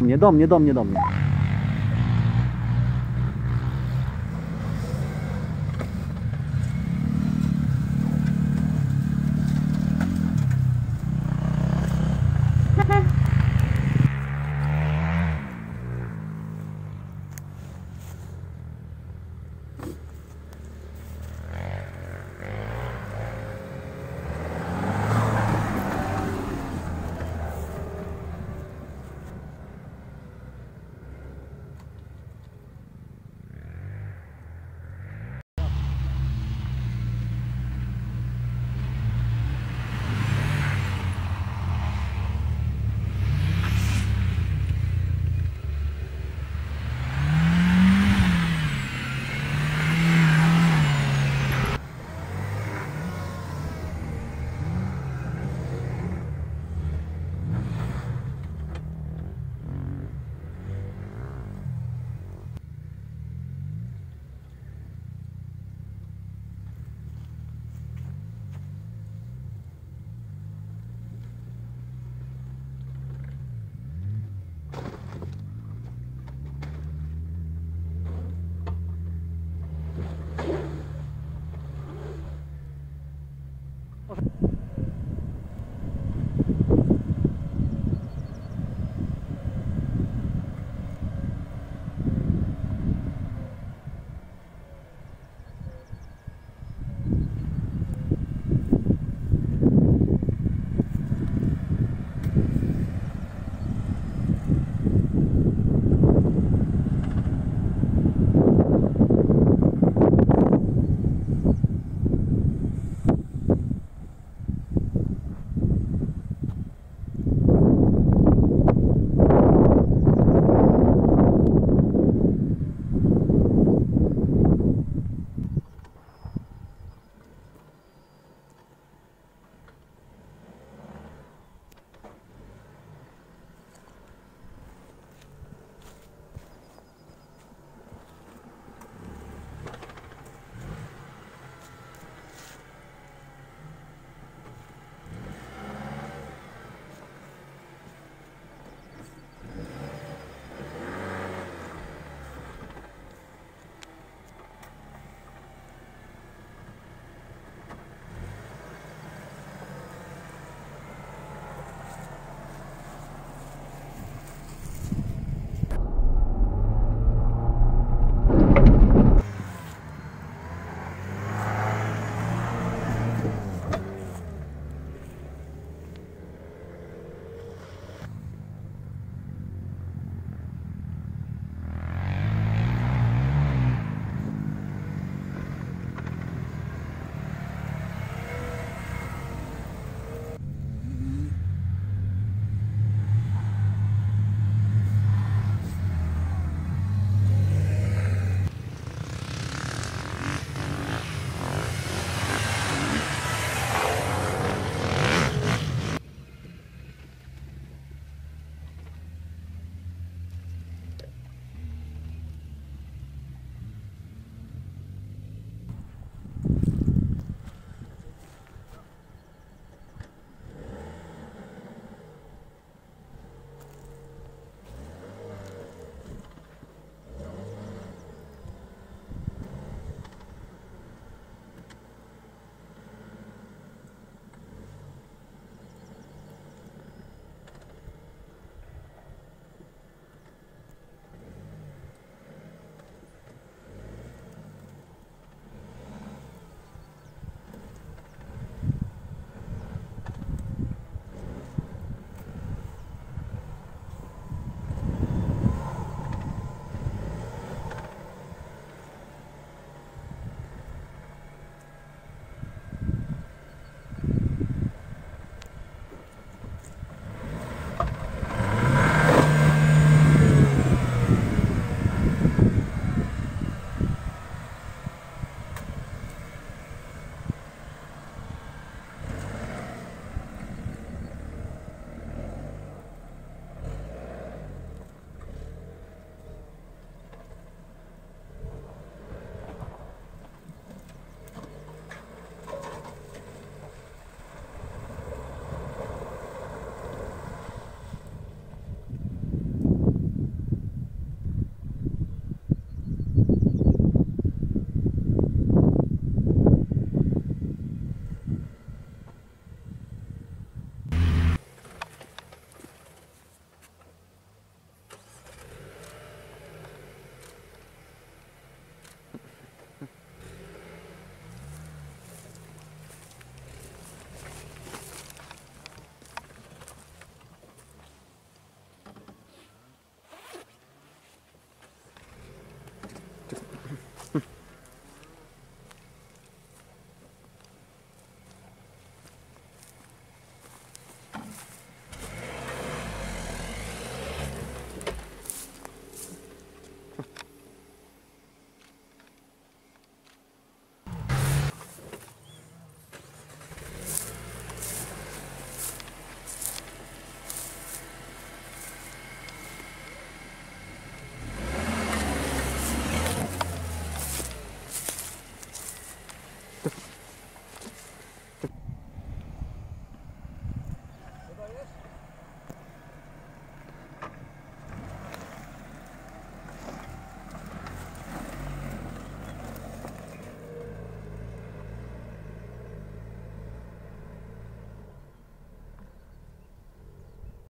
Mnie, do mnie, do mnie, do mnie.